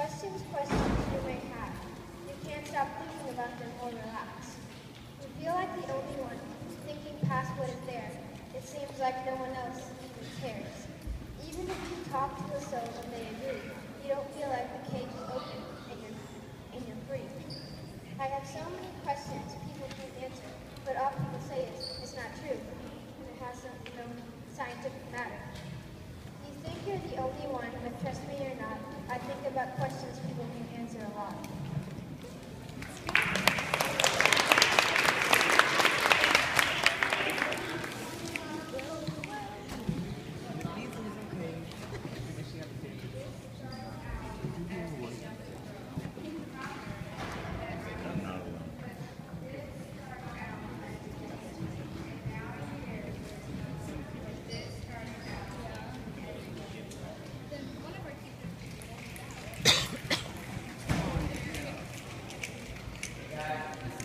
questions questions you may have. You can't stop thinking about them or relax. You feel like the only one, thinking past what is there. It seems like no one else even cares. Even if you talk to the souls and they agree, you don't feel like the cage is open and you're, and you're free. I have so many questions people can't answer, but all people say is, about questions people can answer a lot. attack.